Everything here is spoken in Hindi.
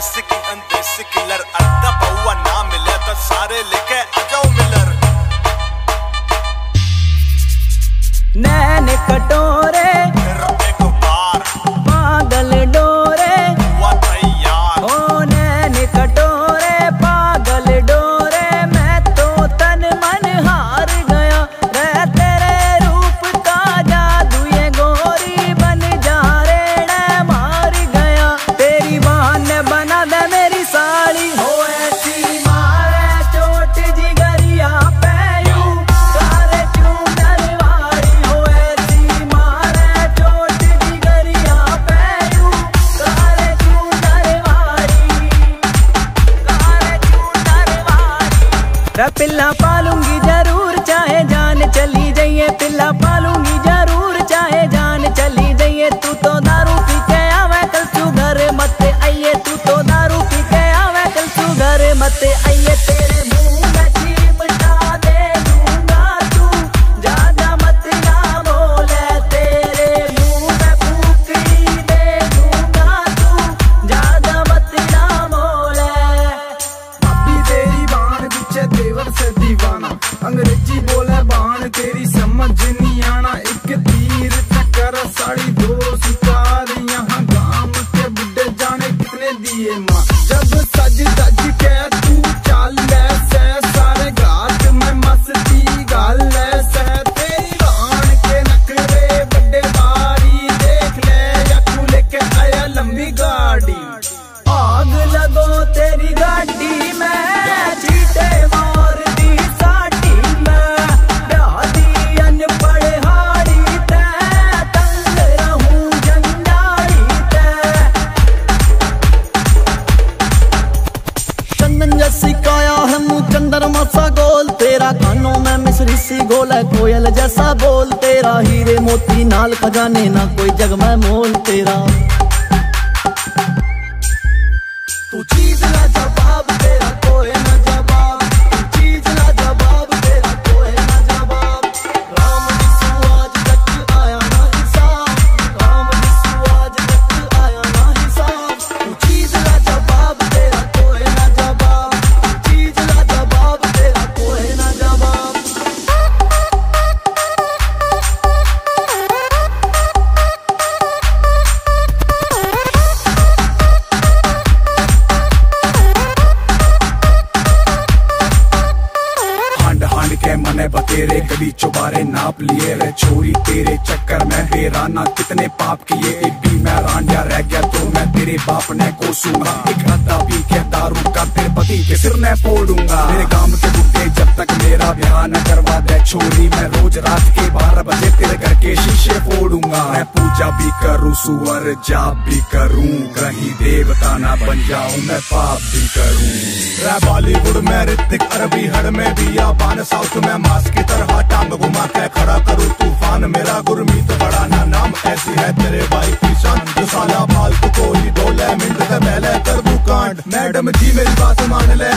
देसी की अंदेसी किलर अड्डा पौआ ना मिले तो सारे लेके आ जाओ मिलर। नैन कटोर पिल्ला पालूँगी ज़रूर चाहे जान चली दीवाना। अंग्रेज़ी बोले, बाण तेरी समझ नहीं आना। एक तीर चक्कर साड़ी दो शिकार यहाँ गाँव के बुढ़े जाने कितने दिए माँ। जब चंद्रमा सा गोल, तेरा कानों में मिश्री सी गोल है, कोयल जैसा बोल, तेरा हीरे मोती नाल खजाने ना कोई जग में मोल, तेरा मने गली कभी चुबारे नाप लिए रे। छोरी तेरे चक्कर में बेराना कितने पाप किए भी मैं। रांडिया रह गया तो मैं तेरे बाप ने कोसूँगा। एक रद्दा पी के दारू का तेरे पति के सिर ने फोड़ूँगा। मेरे काम के बुढ़े जब तक मेरा ब्याह न करवा दे। छोरी मैं रोज रात के बारह बजे तेरे घर के शीशे फोड़ूँगा। मैं पूजा भी करूँ, सुअर जाप भी करूँ कहीं देवता ना बन जाऊँ, मैं पाप भी करूँ। बॉलीवुड में ऋतिक अरबी हड़ में भी याबान साउथ में मास की तरह टांग घुमा के खड़ा करूँ तूफ़ान। मेरा गुरमीत बड़ा ना नाम ऐसी है तेरे भाई की शान, जो साला फालतू को ही डोले मिनट से पहले कर दू कांड। मैडम जी मेरी बात मान ले